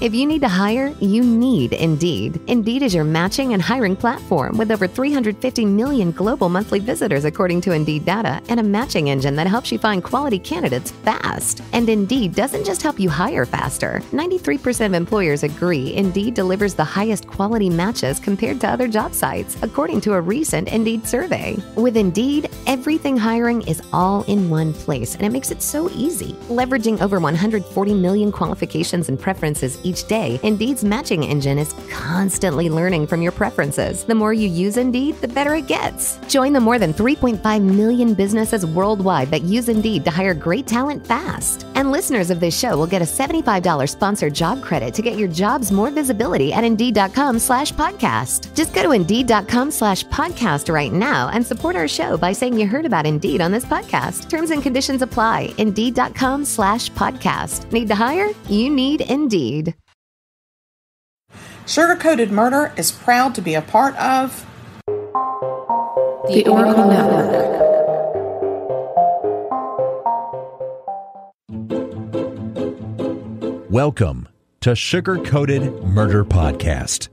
If you need to hire, you need Indeed. Indeed is your matching and hiring platform with over 350 million global monthly visitors, according to Indeed data, and a matching engine that helps you find quality candidates fast. And Indeed doesn't just help you hire faster. 93% of employers agree Indeed delivers the highest quality matches compared to other job sites, according to a recent Indeed survey. With Indeed, everything hiring is all in one place, and it makes it so easy. Leveraging over 140 million qualifications and preferences each day, Indeed's matching engine is constantly learning from your preferences. The more you use Indeed, the better it gets. Join the more than 3.5 million businesses worldwide that use Indeed to hire great talent fast. And listeners of this show will get a $75 sponsored job credit to get your jobs more visibility at Indeed.com slash podcast. Just go to Indeed.com slash podcast right now and support our show by saying you heard about Indeed on this podcast. Terms and conditions apply. Indeed.com slash podcast. Need to hire? You need Indeed. Sugar Coated Murder is proud to be a part of The Oracle Network. Welcome to Sugar Coated Murder Podcast,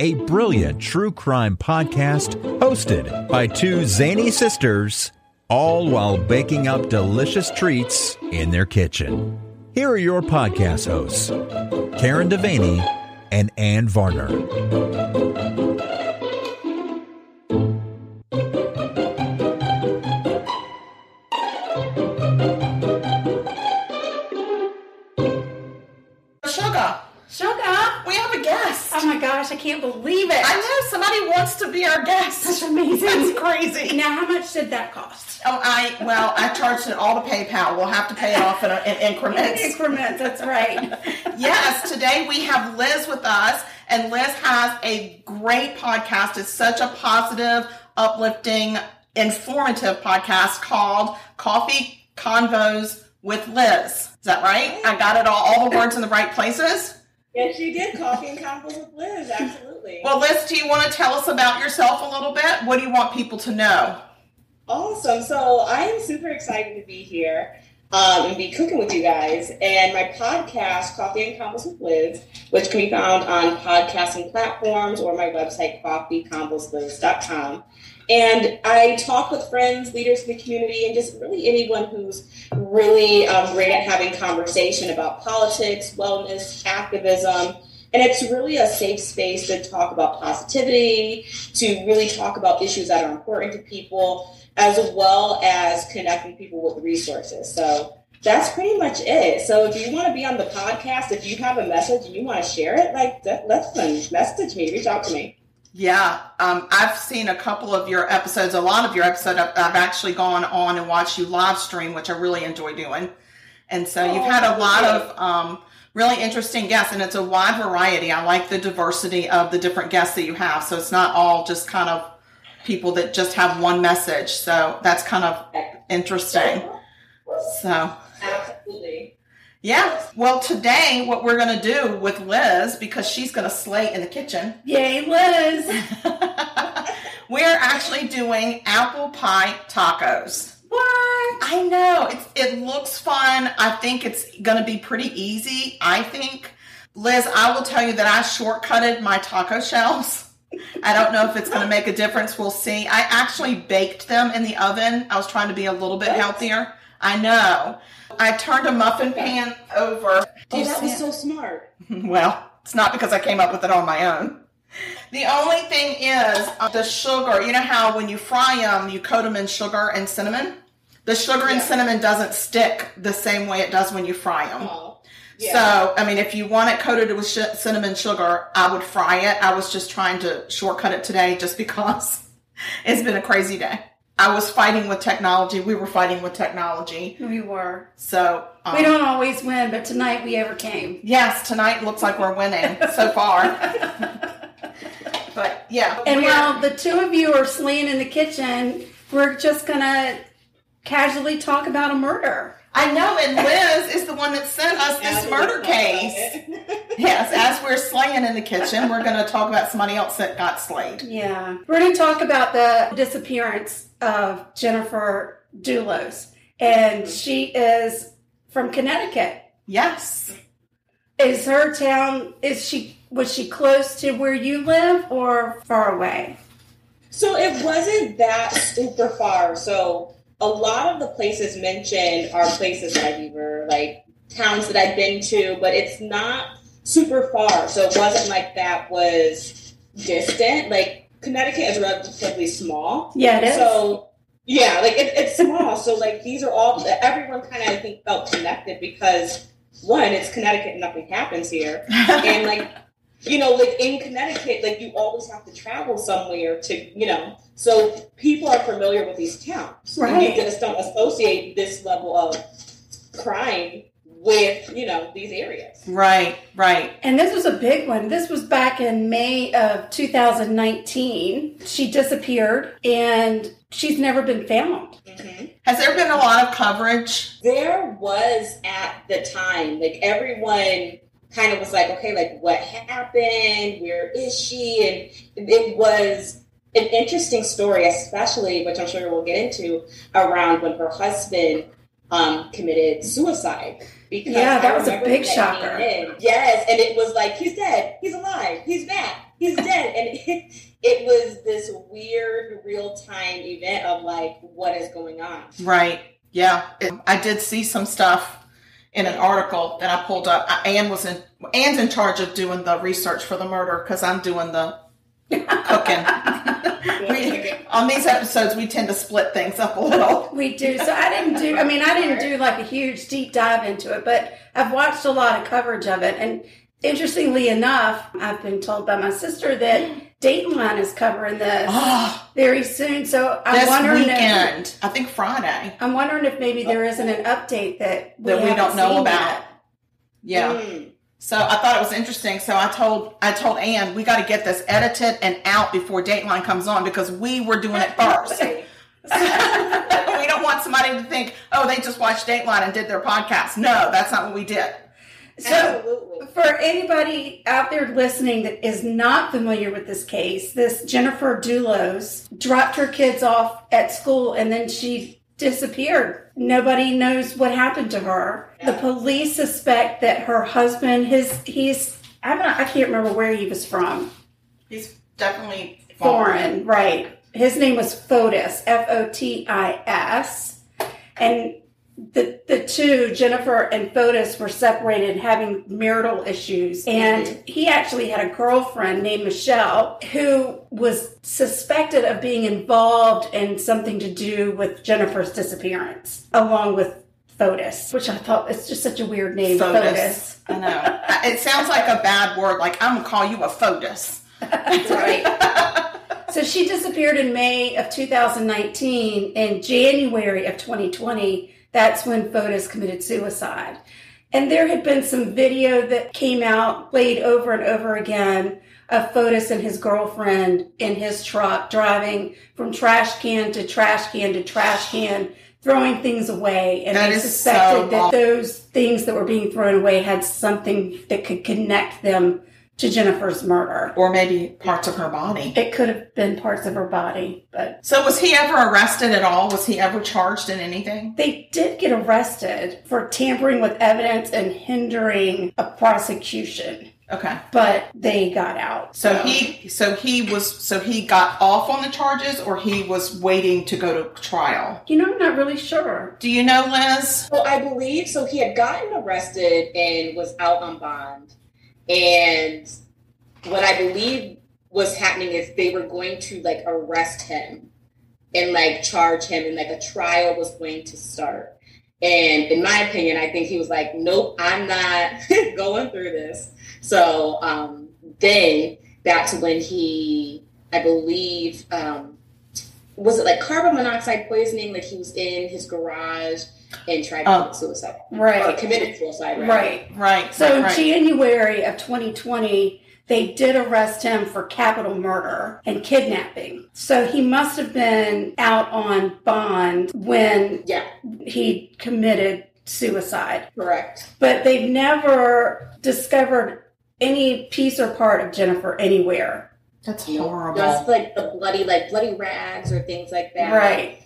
a brilliant true crime podcast hosted by two zany sisters, all while baking up delicious treats in their kitchen. Here are your podcast hosts, Karen Devaney and Ann Varner. I charged it all to PayPal. We'll have to pay it off in, in increments. Increments, that's right. yes, today we have Liz with us, and Liz has a great podcast. It's such a positive, uplifting, informative podcast called Coffee Convos with Liz. Is that right? I got it all, all the words in the right places? Yes, you did. Coffee and Convos with Liz. Absolutely. Well, Liz, do you want to tell us about yourself a little bit? What do you want people to know? Awesome. So I am super excited to be here um, and be cooking with you guys. And my podcast, Coffee and Convos with Liz, which can be found on podcasting platforms or my website, coffeeconvosliz.com. And I talk with friends, leaders in the community, and just really anyone who's really um, great at having conversation about politics, wellness, activism. And it's really a safe space to talk about positivity, to really talk about issues that are important to people, as well as connecting people with resources. So that's pretty much it. So if you want to be on the podcast, if you have a message and you want to share it, like let's message me, reach out to me. Yeah, um, I've seen a couple of your episodes, a lot of your episodes. I've, I've actually gone on and watched you live stream, which I really enjoy doing. And so you've had a lot of um, really interesting guests, and it's a wide variety. I like the diversity of the different guests that you have. So it's not all just kind of people that just have one message. So that's kind of interesting. So Absolutely. yeah. Well, today what we're going to do with Liz because she's going to slay in the kitchen. Yay, Liz! We're actually doing apple pie tacos. What? I know it's it looks fun. I think it's going to be pretty easy. I think, Liz, I will tell you that I shortcutted my taco shells. I don't know if it's going to make a difference. We'll see. I actually baked them in the oven. I was trying to be a little bit healthier. I know. I turned a muffin pan over. Do Oh, that was it? so smart. Well, it's not because I came up with it on my own. The only thing is uh, the sugar. You know how when you fry them, you coat them in sugar and cinnamon? The sugar and cinnamon doesn't stick the same way it does when you fry them. Oh, yeah. So, I mean, if you want it coated with sh- cinnamon sugar, I would fry it. I was just trying to shortcut it today just because it's been a crazy day. I was fighting with technology. We were fighting with technology. We were. So, um, We don't always win, but tonight we overcame. Yes, tonight looks like we're winning so far. but yeah, And while the two of you are slaying in the kitchen, we're just gonna casually talk about a murder. I know, and Liz is the one that sent us this murder case. Yes, as we're slaying in the kitchen, we're going to talk about somebody else that got slayed. Yeah. We're going to talk about the disappearance of Jennifer Dulos. And mm-hmm. she is from Connecticut. Yes, is her town? Is she was she close to where you live or far away? So it wasn't that super far. So a lot of the places mentioned are places that I've either like towns that I've been to, but it's not super far. So it wasn't like that was distant. Like Connecticut is relatively small. Yeah, it is. So yeah, like it, it's small. So like these are all everyone kind of I think felt connected because one, it's Connecticut and nothing happens here, and like you know, like in Connecticut, like you always have to travel somewhere to you know. So people are familiar with these towns. Right. you just don't associate this level of crime with you know these areas. Right, right. And this was a big one. This was back in May of 2019. She disappeared and she's never been found. Mhm. Has there been a lot of coverage? There was at the time, like everyone kind of was like, okay, like what happened? Where is she? And it was an interesting story, especially, which I'm sure we'll get into, around when her husband um, committed suicide. Because Yeah, that was a big shocker. Yes, and it was like he's dead, he's alive, he's back, he's dead, and it, it was this weird real time event of like what is going on. Right. Yeah. It- I did see some stuff in an article that I pulled up. I- Anne was in. Anne's in charge of doing the research for the murder because I'm doing the cooking. we, on these episodes, we tend to split things up a little. We do. So I didn't do, I mean, I didn't do like a huge deep dive into it, but I've watched a lot of coverage of it. And interestingly enough, I've been told by my sister that Dateline is covering this Oh, very soon. So I'm this wondering if, weekend, I think Friday. I'm wondering if maybe there isn't an update that we, That we don't know about. yet. Yeah. Mm. So I thought it was interesting. So I told I told Anne we got to get this edited and out before Dateline comes on because we were doing it first. we don't want somebody to think, oh, they just watched Dateline and did their podcast. No, that's not what we did. So Absolutely. for anybody out there listening that is not familiar with this case, this Jennifer Dulos dropped her kids off at school and then she disappeared. Nobody knows what happened to her. The police suspect that her husband, his he's I'm not, I can't remember where he was from. He's definitely Foreign, right. His name was Fotis, F O T I S. And the the two, Jennifer and Fotis, were separated having marital issues. And mm-hmm. he actually had a girlfriend named Michelle who was suspected of being involved in something to do with Jennifer's disappearance, along with Fotis, which I thought is just such a weird name, Fotis. I know. It sounds like a bad word. Like I'm gonna call you a Fotis. That's right. so she disappeared in May of 2019. In January of 2020, that's when Fotis committed suicide. And there had been some video that came out, played over and over again, of Fotis and his girlfriend in his truck driving from trash can to trash can to trash can, throwing things away. And That they suspected so that those things that were being thrown away had something that could connect them to Jennifer's murder. Or maybe parts of her body. It could have been parts of her body, but So was he ever arrested at all? Was he ever charged in anything? they did get arrested for tampering with evidence and hindering a prosecution, Okay. but they got out. So he so he was so he got off on the charges or he was waiting to go to trial. You know, I'm not really sure. Do you know, Liz? Well, I believe so. He had gotten arrested and was out on bond. And what I believe was happening is they were going to like arrest him and like charge him, and like a trial was going to start. And in my opinion, I think he was like, "Nope, I'm not going through this." So um, then that's when he, I believe, um, was it like carbon monoxide poisoning? Like he was in his garage and tried to Oh. commit suicide or Right. committed suicide. rather. Right. Right. So right, in right. January of 2020, they did arrest him for capital murder and kidnapping. So he must have been out on bond when Yeah, he committed suicide. correct. but they've never discovered any piece or part of Jennifer anywhere. That's You know, horrible. Just like the bloody, like bloody rags or things like that. Right.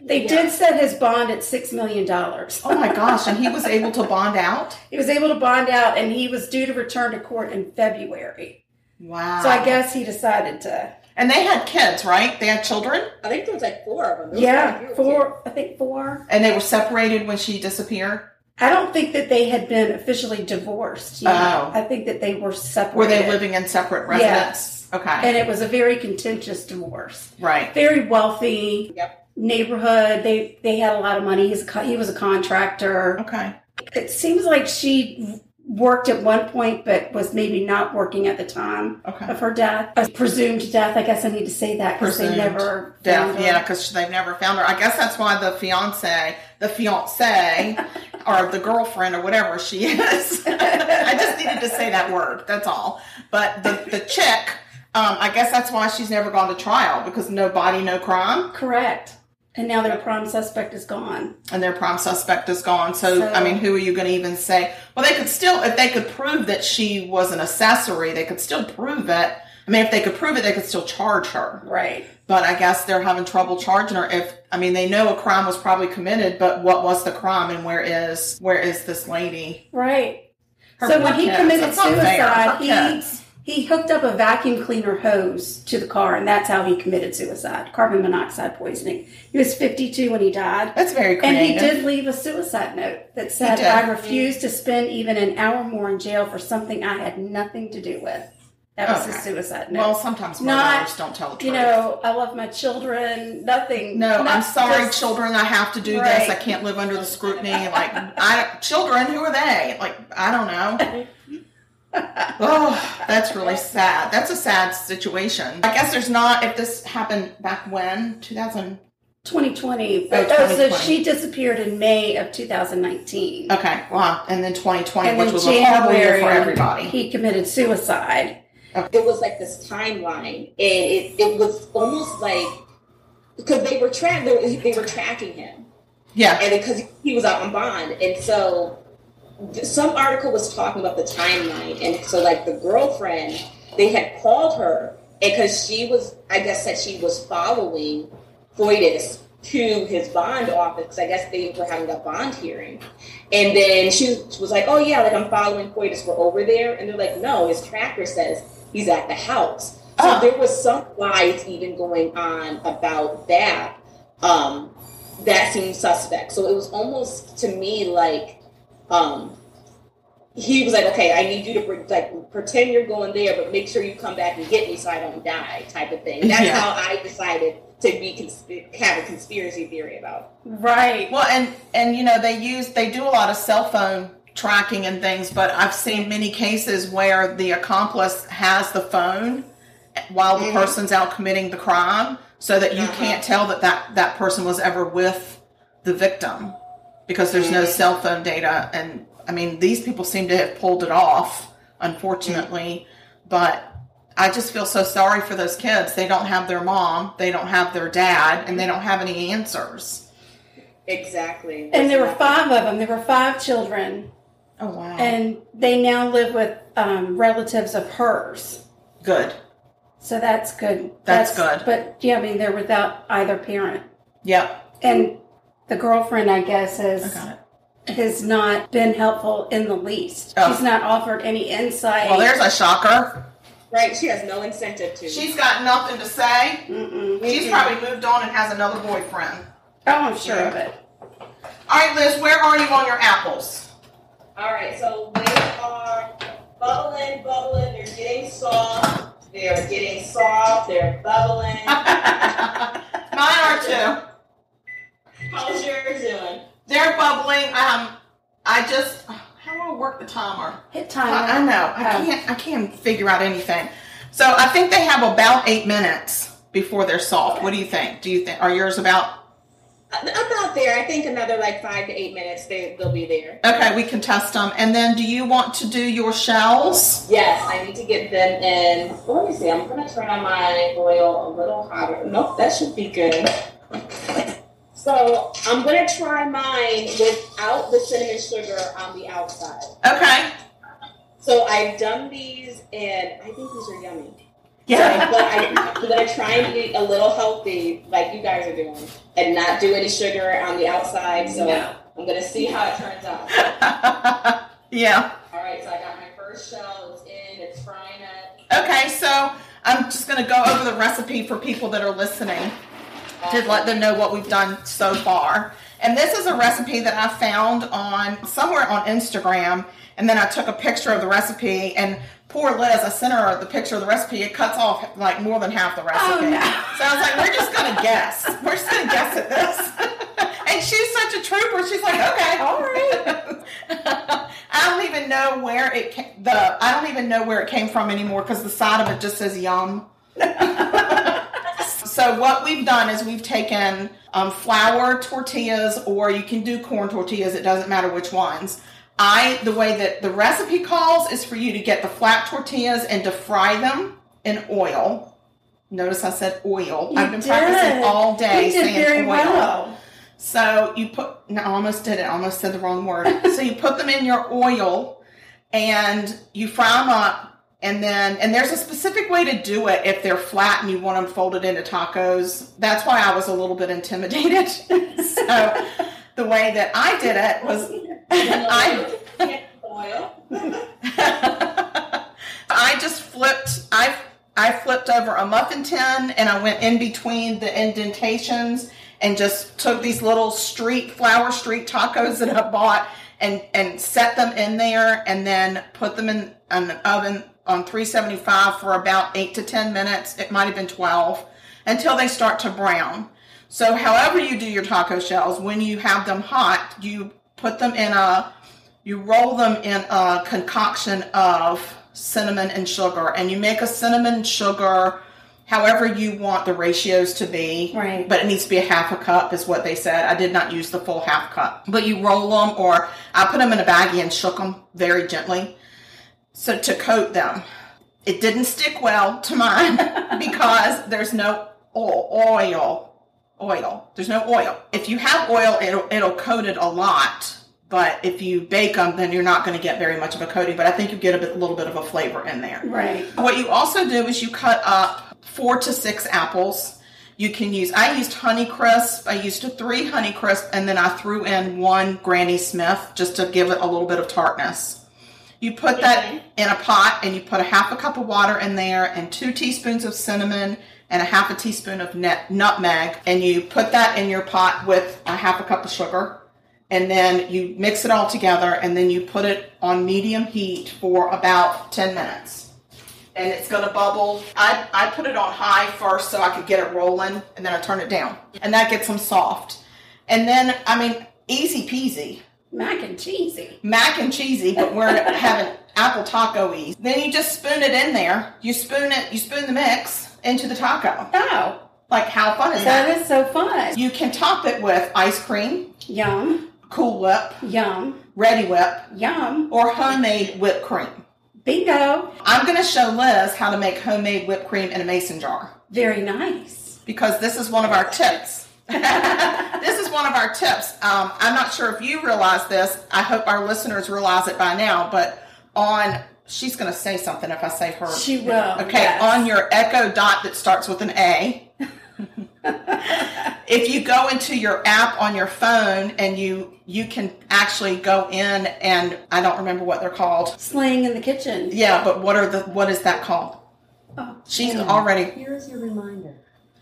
They Yeah. did set his bond at $6 million. Oh my gosh! And he was able to bond out. He was able to bond out and he was due to return to court in February. Wow. So I guess he decided to, And they had kids, right? They had children, I think there was like four of them. There was quite a yeah, few kids. four, I think four. and they were separated when she disappeared. I don't think that they had been officially divorced. Yet. Oh. I think that they were separated. Were they living in separate residence? Okay. And it was a very contentious divorce. right. Very wealthy Yep. neighborhood. They they had a lot of money. He's a, co- he was a contractor. Okay. It seems like she worked at one point, but was maybe not working at the time Okay. of her death. A presumed death. I guess I need to say that because they never found Death, her. yeah, because they've never found her. I guess that's why the fiance, the fiance, or the girlfriend, or whatever she is. I just needed to say that word. That's all. But the the chick, um, I guess that's why she's never gone to trial because no body, no crime, Correct. And now their prime suspect is gone. and their prime suspect is gone. So, So- I mean, who are you going to even say? Well, they could still, if they could prove that she was an accessory, they could still prove it. I mean, if they could prove it, they could still charge her. Right. but I guess they're having trouble charging her. If I mean, they know a crime was probably committed, but what was the crime, and where is where is this lady? Right. Her so when he committed That's not fair. suicide, he. He hooked up a vacuum cleaner hose to the car, and that's how he committed suicide. Carbon monoxide poisoning. He was 52 when he died. That's very crazy. And he did leave a suicide note that said. I refuse to spend even an hour more in jail for something I had nothing to do with. That was his Okay. suicide note. Well, sometimes Not, don't tell the truth. you know, I love my children, nothing. no, not I'm sorry, just- children. I have to do Right. this. I can't live under the scrutiny. Like, I children, who are they? Like, I don't know. oh, that's really sad. That's a sad situation. I guess there's not. If this happened back when 2000. 2020. Oh, But, oh, so she disappeared in May of 2019. Okay, wow, and then 2020, and which then was a horrible year for everybody. He committed suicide. Okay. it was like this timeline, and it, it was almost like because they were track they, were- tracking him, Yeah, and because he was out on bond, and so th- some article was talking about the timeline, and so like the girlfriend, they had called her, because she was, I guess, said she was following Foytis to his bond office, I guess they were having a bond hearing, and then she, was like, "Oh yeah, like I'm following Foytis, we're over there," and they're like, "No, his tracker says he's at the house." So Oh. there was some lies even going on about that. Um, that seemed suspect. So it was almost to me like um, he was like, "Okay, I need you to pre- like pretend you're going there, but make sure you come back and get me so I don't die," type of thing. That's Yeah. how I decided to be consp- have a conspiracy theory about. Right. well, and and you know they use they do a lot of cell phone tracking and things, but I've seen many cases where the accomplice has the phone while the Mhm. person's out committing the crime, so that you Uh-huh. can't tell that that that person was ever with the victim because there's no Mhm. cell phone data. And I mean, these people seem to have pulled it off, unfortunately, but. I just feel so sorry for those kids. They don't have their mom, they don't have their dad, and they don't have any answers. Exactly. And there were five of them. There were five children, Oh wow! and they now live with um, relatives of hers. Good. So that's good. That's good. But yeah, I mean, they're without either parent. Yep. And the girlfriend, I guess, I has got it. has not been helpful in the least. Oh. She's not offered any insight. Well, there's a shocker. right. She has no incentive to. She's got nothing to say. Mm-mm. She's probably moved on and has another boyfriend. Oh, I'm sure of it. All right, Liz, where are you on your apples? All right, so they are bubbling, bubbling. They're getting soft. They're getting soft. They're bubbling. Mine are too. How's yours doing? They're bubbling. Um, I just how do I work the timer? Hit timer. I, I know. I Oh. can't. I can't figure out anything. So I think they have about eight minutes before they're soft. What do you think? Do you think are yours about? About there. I think another like five to eight minutes. They they'll be there. Okay, we can test them. And then, do you want to do your shells? Yes, I need to get them in. Let me see. I'm gonna turn on my oil a little hotter. Nope, that should be good. So I'm gonna try mine without the cinnamon sugar on the outside. Okay. So I've done these, and I think these are yummy. Yeah. but I, I'm gonna try and eat a little healthy, like you guys are doing, and not do any sugar on the outside. So No. I'm gonna see how it turns out. yeah. All right, so I got my first shell. It's in. It's frying it. Okay, so I'm just going to go over the recipe for people that are listening to let them know what we've done so far. And this is a recipe that I found on somewhere on Instagram, and then I took a picture of the recipe. And poor Liz, I sent her the picture of the recipe. It cuts off like more than half the oh, recipe. Oh, no. So I was like, we're just going to guess. We're just going to guess at this. and she's such a trooper. She's like, okay, all right. I don't even know where it came, the I don't even know where it came from anymore because the side of it just says yum. so what we've done is we've taken um, flour tortillas, or you can do corn tortillas. It doesn't matter which ones. I the way that the recipe calls is for you to get the flat tortillas and to fry them in oil. Notice I said oil. I've been did. practicing all day You did saying very oil. well. So you put, no, I almost did it. I almost said the wrong word. so you put them in your oil and you fry them up. And then, and there's a specific way to do it if they're flat and you want them folded into tacos. That's why I was a little bit intimidated. so the way that I did it was I. I just flipped. I I flipped over a muffin tin and I went in between the indentations and just took these little street flower street tacos that I bought and and set them in there and then put them in an oven Um, on 375 for about eight to ten minutes. It might have been 12 until they start to brown. So, however you do your taco shells, when you have them hot, you put them in a you roll them in a concoction of cinnamon and sugar and you make a cinnamon sugar however you want the ratios to be Right. but it needs to be a half a cup is what they said i did not use the full half cup but you roll them or i put them in a baggie and shook them very gently so to coat them it didn't stick well to mine because there's no oil oil there's no oil if you have oil it'll, it'll coat it a lot but if you bake them then you're not going to get very much of a coating but i think you get a bit, little bit of a flavor in there Right. what you also do is you cut up four to six apples. You can use, I used Honeycrisp. I used three Honeycrisp and then I threw in one Granny Smith just to give it a little bit of tartness. You put that mm-hmm. in a pot and you put a half a cup of water in there and two teaspoons of cinnamon and a half a teaspoon of net, nutmeg. And you put that in your pot with a half a cup of sugar. And then you mix it all together and then you put it on medium heat for about 10 minutes and it's going to bubble. I, I put it on high first so I could get it rolling, and then I turn it down, and that gets them soft. And then, I mean, easy peasy, Mac and cheesy. mac and cheesy, but we're having apple taco ease. Then you just spoon it in there. You spoon it, you spoon the mix into the taco. Oh, Like, how fun is that? that is so fun. You can top it with ice cream, Yum, Cool Whip, yum, Reddi-wip, yum. or homemade whipped cream. Bingo. I'm going to show Liz how to make homemade whipped cream in a mason jar. Very nice. because this is one of our tips. This is one of our tips. Um, I'm not sure if you realize this. I hope our listeners realize it by now. But on, she's going to say something if I say her. She will. Okay, yes. on your Echo Dot that starts with an A. if you go into your app on your phone and you you can actually go in and I don't remember what they're called. slaying in the kitchen. Yeah, but what are the what is that called? Oh. She's already. Here's your reminder.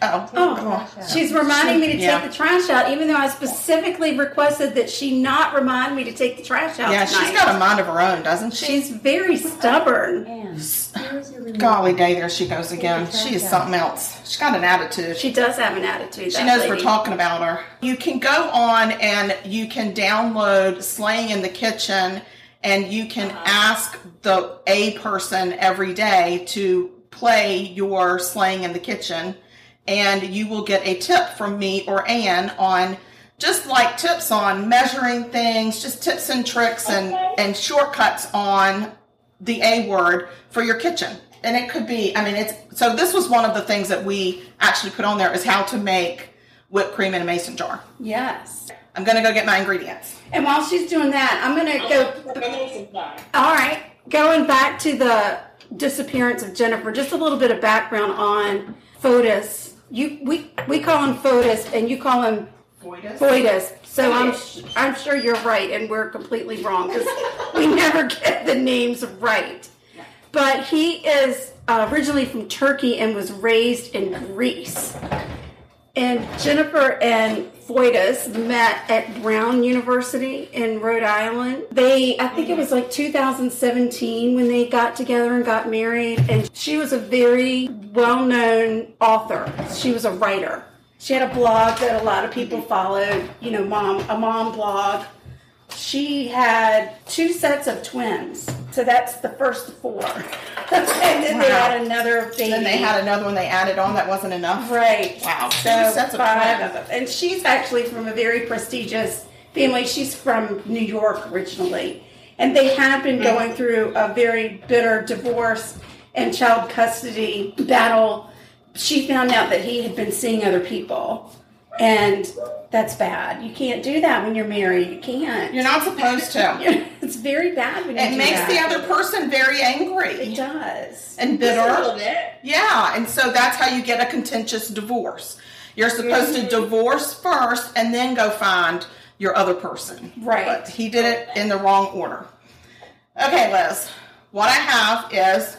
Oh, Oh, she's reminding me to Yeah. take the trash out, even though I specifically requested that she not remind me to take the trash out. yeah, tonight. she's got a mind of her own, doesn't she? She's very stubborn. And here's your reminder. Golly day, there she goes again. She is something else. She's got an attitude. She does have an attitude. She that knows we're talking about her. You can go on and you can download Slaying in the Kitchen and you can ask the A person every day to play your Slaying in the Kitchen and you will get a tip from me or Ann on just like tips on measuring things, just tips and tricks and, and shortcuts on the A word for your kitchen. And it could be, I mean, it's so this was one of the things that we actually put on there is how to make whipped cream in a mason jar. Yes. I'm gonna go get my ingredients. And while she's doing that, I'm going to go. I'm gonna make some pie. All right, going back to the disappearance of Jennifer, just a little bit of background on Fotis. You we we call him Fotis, and you call him Foitus. Foitus. So I'm I'm sure you're right, and we're completely wrong because we never get the names right. But he is uh, originally from Turkey and was raised in Greece. And Jennifer and Foitus met at Brown University in Rhode Island. They, I think it was like 2017 when they got together and got married. And she was a very well known author, she was a writer. She had a blog that a lot of people followed, you know, mom, a mom blog. She had two sets of twins. So that's the first four. and then they Wow. had another baby. Then they had another one they added on that wasn't enough. Right. Wow. So sets of five of them. And she's actually from a very prestigious family. She's from New York originally. And they had been mm-hmm. going through a very bitter divorce and child custody battle. She found out that he had been seeing other people. And that's bad. You can't do that when you're married. You can't. You're not supposed to. it's very bad when you It do makes that. the other person very angry. It does. and Just a little bitter. bit. Yeah, and so that's how you get a contentious divorce. You're supposed to mm-hmm. divorce first and then go find your other person. Right. But he did it in the wrong order. Okay, Liz, what I have is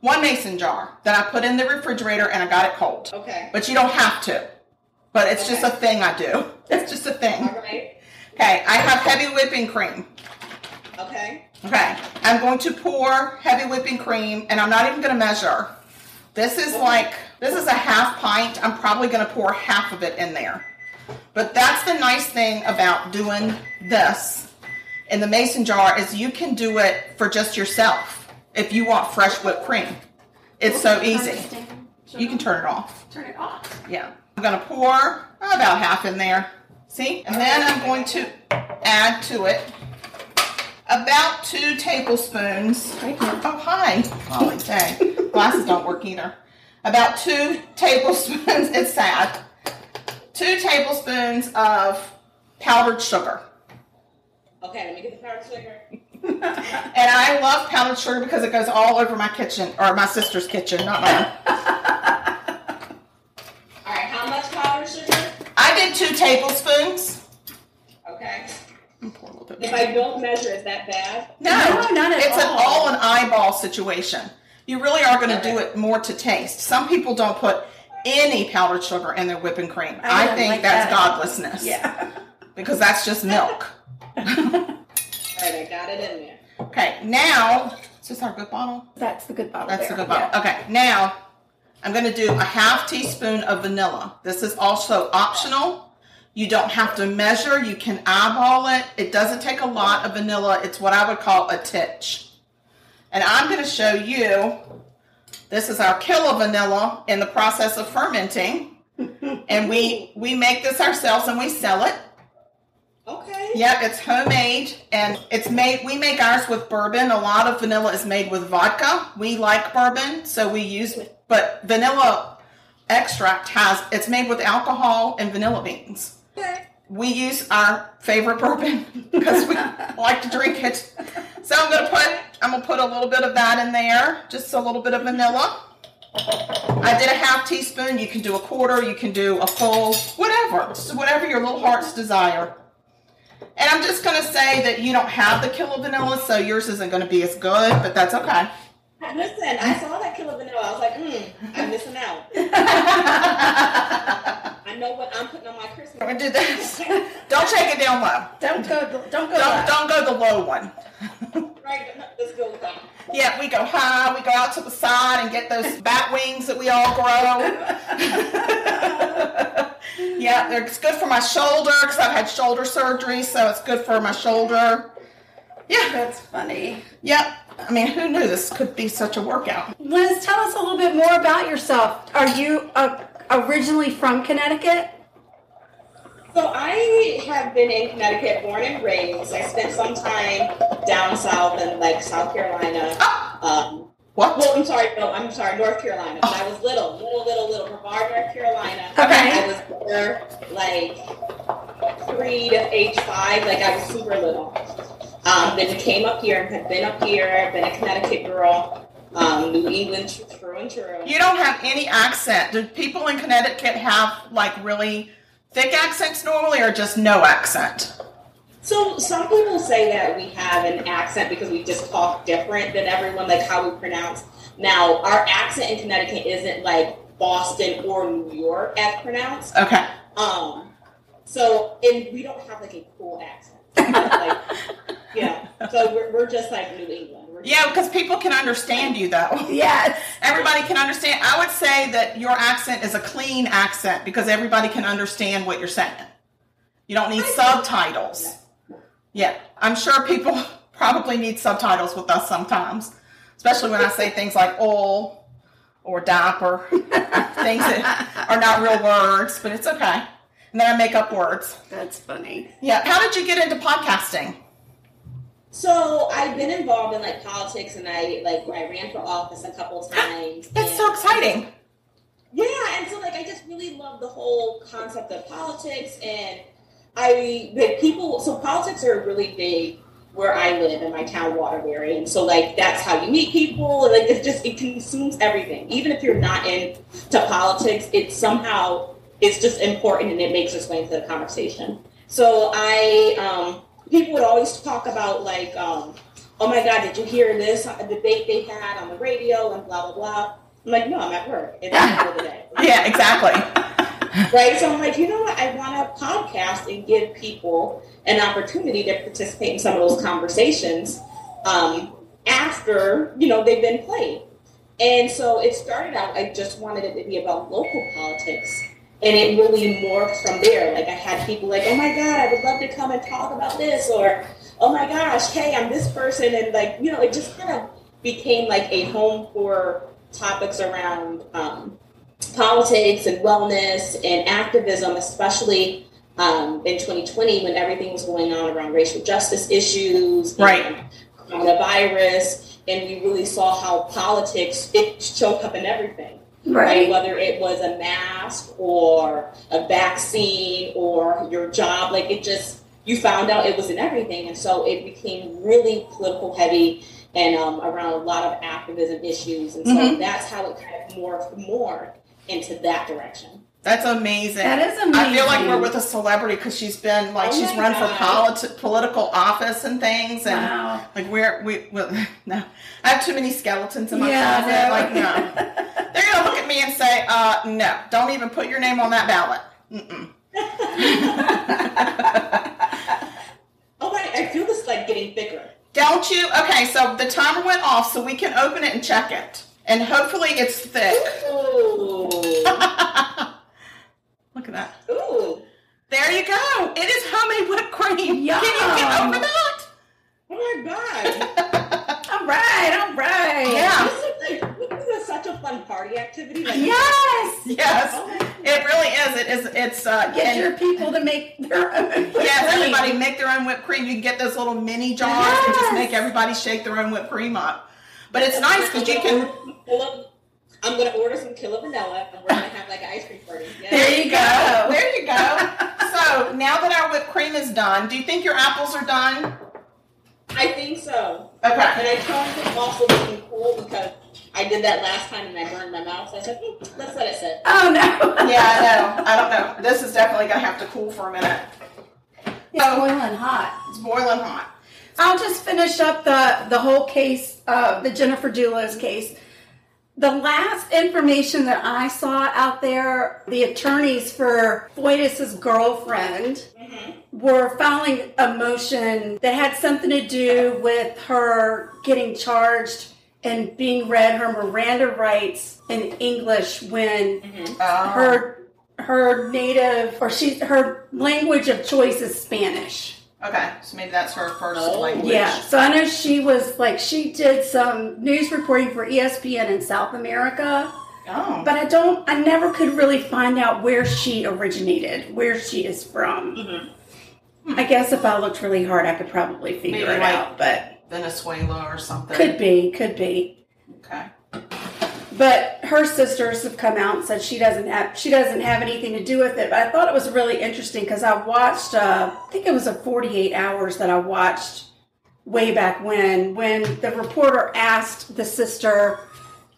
one mason jar that I put in the refrigerator and I got it cold. Okay. But you don't have to. But it's just a thing I do. It's just a thing. Right. Okay, I have heavy whipping cream. Okay. Okay, I'm going to pour heavy whipping cream and I'm not even going to measure. This is like, this is a half pint. I'm probably going to pour half of it in there. But that's the nice thing about doing this in the mason jar is you can do it for just yourself if you want fresh whipped cream. It's so easy. You can turn it off. turn it off. Yeah. I'm going to pour about half in there. See? And then I'm going to add to it about two tablespoons. Oh, hi. Holly, dang. Glasses don't work either. About two tablespoons, it's sad. Two tablespoons of powdered sugar. Okay, let me get the powdered sugar. And I love powdered sugar because it goes all over my kitchen, or my sister's kitchen, not mine. All right, how much powdered sugar? I did two tablespoons. Okay. Pour a little bit If. I don't measure, is that bad? No, No, not at it's an all. all an eyeball situation. You really are going to do it more to taste. Some people don't put any powdered sugar in their whipping cream. I I, think like that's that. godlessness. Yeah. Because that's just milk. All right, I got it in there. Okay, now, is this our good bottle? That's the good bottle. That's there. the good bottle. Okay, now I'm going to do a half teaspoon of vanilla. This is also optional. You don't have to measure. You can eyeball it. It doesn't take a lot of vanilla. It's what I would call a titch. And I'm going to show you. This is our killer vanilla in the process of fermenting, and we we make this ourselves and we sell it. Okay. Yep, it's homemade and it's made. We make ours with bourbon. A lot of vanilla is made with vodka. We like bourbon, so we use. But vanilla extract has it's made with alcohol and vanilla beans. Okay. We use our favorite bourbon because we like to drink it. So I'm gonna put I'm gonna put a little bit of that in there, just a little bit of vanilla. I did a half teaspoon. You can do a quarter. You can do a full, whatever, just whatever your little heart's desire. And I'm just gonna say that you don't have the killer vanilla, so yours isn't gonna be as good, but that's okay. Listen, I saw that killer vanilla. I was like, hmm, I'm missing out. I know what I'm putting on my Christmas. I'm gonna do this. Don't shake it down low. Don't go. Don't go. Don't low. don't go the low one. Right, let's go with that. Yeah, we go high. We go out to the side and get those bat wings that we all grow. yeah, it's good for my shoulder because I've had shoulder surgery, so it's good for my shoulder. Yeah, That's funny. yep. I mean, who knew this could be such a workout? Liz, tell us a little bit more about yourself. Are you uh, originally from Connecticut? So I have been in Connecticut, born and raised. I spent some time down south in like South Carolina. Um, What? well, I'm sorry, no, I'm sorry, North Carolina. When I was little, little, little, little, Brevard, North Carolina. Okay. I was there like three to age five, like I was super little. Um, then came up here and have been up here, been a Connecticut girl. Um, New England, true and true. You don't have any accent. Do people in Connecticut have like really thick accents normally, or just no accent? So some people say that we have an accent because we just talk different than everyone, like how we pronounce. Now, our accent in Connecticut isn't like Boston or New York as pronounced. Okay. Um, so and we don't have like a cool accent. like. So we're, we're just like New England. Yeah, because people can understand you though. Yes. Everybody can understand. I would say that your accent is a clean accent because everybody can understand what you're saying. You don't need subtitles. Yeah, I'm sure people probably need subtitles with us sometimes, especially when I say things like oil or diaper, things that are not real words, but it's okay. And then I make up words. That's funny. Yeah. How did you get into podcasting? So I've been involved in like politics, and I like I ran for office a couple times. That's so exciting. Yeah, and so like I just really love the whole concept of politics, and I the people. So politics are really big where I live in my town, Waterbury, and so like that's how you meet people. Like it's just it consumes everything. Even if you're not into politics, it somehow it's just important and it makes its way into the conversation. So I um, people would always talk about like. Um, Oh my God! Did you hear this uh, debate they had on the radio and blah blah blah? I'm like, no, I'm at work. It's the of the day. Yeah, exactly. right? So I'm like, you know what? I want to podcast and give people an opportunity to participate in some of those conversations um, after you know they've been played. And so it started out. I just wanted it to be about local politics, and it really morphed from there. Like I had people like, oh my god, I would love to come and talk about this, or oh my gosh, hey, I'm this person, and like you know, it just kind of became like a home for topics around. Um, politics and wellness and activism, especially um, in 2020 when everything was going on around racial justice issues Right. and coronavirus. And we really saw how politics, it showed up in everything. Right. Whether it was a mask or a vaccine or your job, like it just, you found out it was in everything. And so it became really political heavy and um, around a lot of activism issues. And so Mhm. that's how it kind of morphed more into that direction. That's amazing. That is amazing. I feel like we're with a celebrity because she's been like Oh she's my run for God. politi- political office and things, and Wow. like we're we well, no, I have too many skeletons in my Yeah, closet. no. Like no, they're gonna look at me and say, uh, no, don't even put your name on that ballot. Mm-mm. Oh, my, I feel this like getting thicker. Don't you? Okay, so the timer went off, so we can open it and check it, and hopefully it's thick. Look at that. Ooh. There you go. It is homemade whipped cream. Can you get over that? Oh my god. All right. All right. Yeah. This is, like, this is such a fun party activity. Like, Yes. Yes, Oh it really is. It is. It's uh, Get and- your people to make their own. yes. cream. Everybody make their own whipped cream. You can get those little mini jars and just make everybody shake their own whipped cream up. But it's nice because you can. I'm gonna order some killer vanilla and we're gonna have like an ice cream party. Yeah. There you go. There you go. So now that our whipped cream is done, do you think your apples are done? I think so. Okay. And I tried to also looking cool because I did that last time and I burned my mouth. So I said, hmm, let's let it sit. Oh no. Yeah, I know. I don't know. This is definitely gonna have to cool for a minute. It's boiling hot. It's boiling hot. I'll just finish up the the whole case, uh, the Jennifer Dulos case. The last information that I saw out there, the attorneys for Foytis's girlfriend were filing a motion that had something to do with her getting charged and being read her Miranda rights in English when mm-hmm. Oh. her her native or she her language of choice is Spanish. Okay, so maybe that's her first Oh. language. Yeah, so I know she was like she did some news reporting for ESPN in South America, Oh. but I don't I never could really find out where she originated, where she is from. Mm-hmm. I guess if I looked really hard I could probably figure Maybe it like- out, but Venezuela or something. could be, could be. Okay. But her sisters have come out and said she doesn't have she doesn't have anything to do with it. But I thought it was really interesting because I watched uh, I think it was a 48 hours that I watched way back when when the reporter asked the sister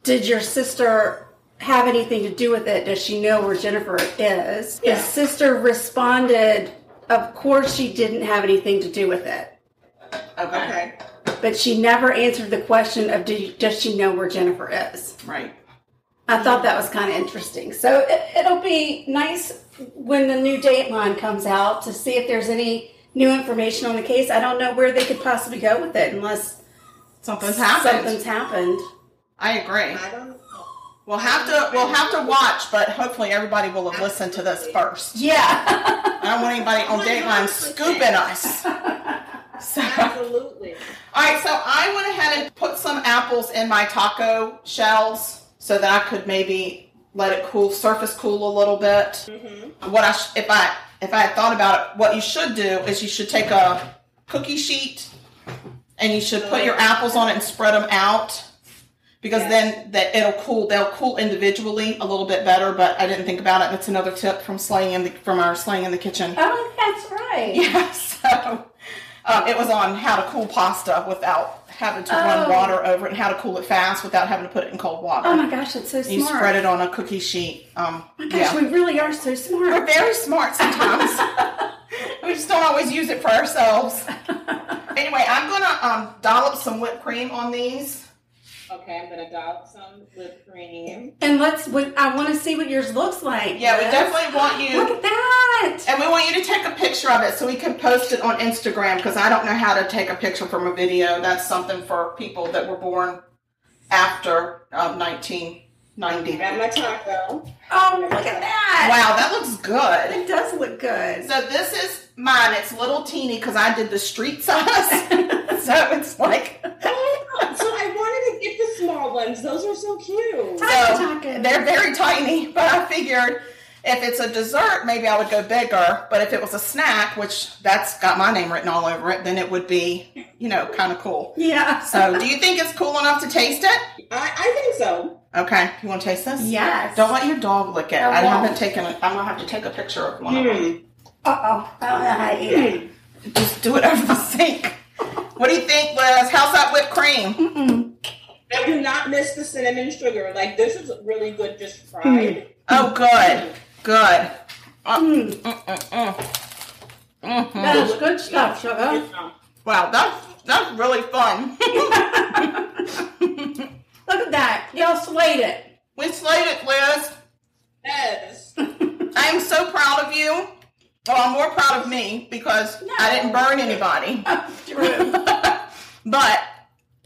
Did your sister have anything to do with it? Does she know where Jennifer is? Yeah. His sister responded, Of course, she didn't have anything to do with it. Okay. Okay. But she never answered the question of do you, does she know where Jennifer is? Right. I thought that was kind of interesting. So it, it'll be nice when the new dateline comes out to see if there's any new information on the case. I don't know where they could possibly go with it unless Something's happened. something's happened. I agree. I don't. We'll have to we'll have to watch, but hopefully everybody will have listened to this first. Yeah. I don't want anybody on Dateline scooping us. So, Absolutely. all right, so I went ahead and put some apples in my taco shells so that I could maybe let it cool, surface cool a little bit. Mm-hmm. What I sh- if I if I had thought about it, what you should do is you should take a cookie sheet and you should put your apples on it and spread them out because then that it'll cool. They'll cool individually a little bit better. But I didn't think about it. That's another tip from slaying in the from our slaying in the kitchen. oh, that's right. Yeah, so um, it was on how to cool pasta without having to run Oh. water over it and how to cool it fast without having to put it in cold water. Oh my gosh, it's so smart. you spread it on a cookie sheet. Um, Oh my gosh, yeah. we really are so smart. We're very smart sometimes. we just don't always use it for ourselves. Anyway, I'm gonna um, dollop some whipped cream on these. Okay, I'm gonna dollop some whipped cream. And let's. we- I want to see what yours looks like. Yeah, we definitely want you. Look at that. And we want you to take a picture of it so we can post it on Instagram because I don't know how to take a picture from a video. That's something for people that were born after um, 1990. Got my taco. Oh, look at that. Wow, that looks good. It does look good. So this is mine. It's little teeny because I did the street size. so it's like Oh, so I wanted to get the small ones. Those are so cute. so Taco. they're very tiny. But I figured if it's a dessert, maybe I would go bigger. But if it was a snack, which that's got my name written all over it, then it would be you know kind of cool. Yeah. So do you think it's cool enough to taste it? I, I think so. Okay, you want to taste this? Yes. Don't let your dog lick it. I I, won't. haven't taken it. I'm gonna have to take a picture of one of them. Hmm. Uh oh. I don't know how to eat it. Just do it over the sink. What do you think, Liz? How's that whipped cream? I do not miss the cinnamon sugar. Like this is really good, just fried. Oh, good, good. Uh, Mm. mm, mm, mm. That is good stuff, sugar. Wow, that's that's really fun. Look at that. Y'all slayed it. we slayed it, Liz. Yes. I am so proud of you. Well, I'm more proud of me because I didn't burn anybody. True. But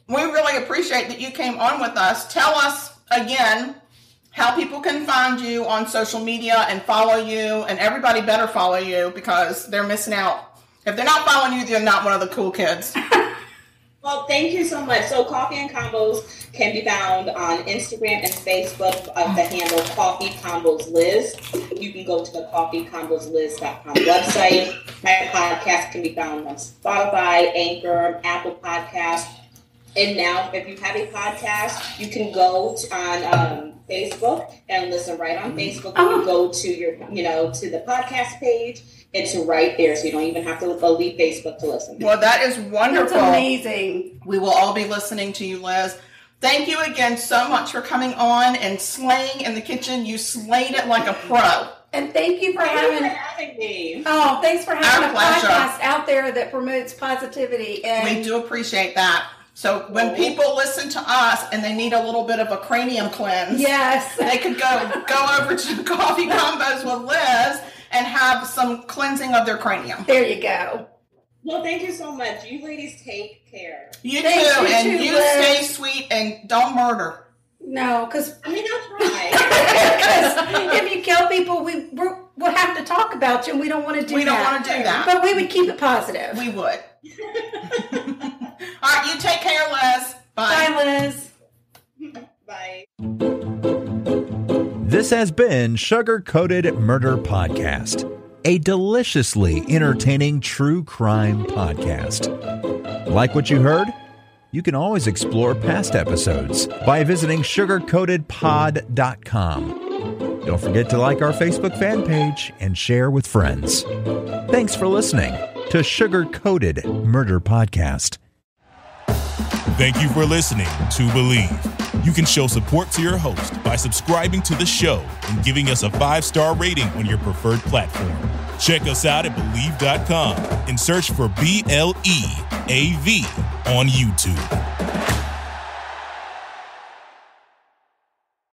we really appreciate that you came on with us. Tell us again how people can find you on social media and follow you, and everybody better follow you because they're missing out. If they're not following you, they're not one of the cool kids. Well, thank you so much. So, Coffee and Convos can be found on Instagram and Facebook of the handle Coffee Convos Liz. You can go to the coffeeconvosliz.com website. My podcast can be found on Spotify, Anchor, Apple Podcast. And now, if you have a podcast, you can go on um, Facebook and listen right on Facebook. You can go to your, you know, to the podcast page. It's right there, so you don't even have to leave Facebook to listen. Well, that is wonderful. That's wonderful. amazing. We will all be listening to you, Liz. Thank you again so much for coming on and slaying in the kitchen. You slayed it like a pro. And thank you for Thank you for having. having me. Oh, thanks for having Our a pleasure. podcast out there that promotes positivity and We do appreciate that. So when Oh. people listen to us and they need a little bit of a cranium cleanse, yes, they could go go over to Coffee Convos with Liz and have some cleansing of their cranium. there you go. Well, thank you so much. You ladies take care. You Thank too, you and too, you Liz. stay sweet and don't murder. No, because I mean, I'll try. if you kill people, we we're, we'll have to talk about you, and we don't want to do We don't want to do that. But we would keep it positive. We would. All right, you take care, Liz. Bye. Bye, Liz. Bye. This has been Sugar Coated Murder Podcast, a deliciously entertaining true crime podcast. Like what you heard? You can always explore past episodes by visiting sugarcoatedpod.com. Don't forget to like our Facebook fan page and share with friends. Thanks for listening to Sugar Coated Murder Podcast. Thank you for listening to Bleav. You can show support to your host by subscribing to the show and giving us a five star rating on your preferred platform. Check us out at Bleav.com and search for B L E A V on YouTube.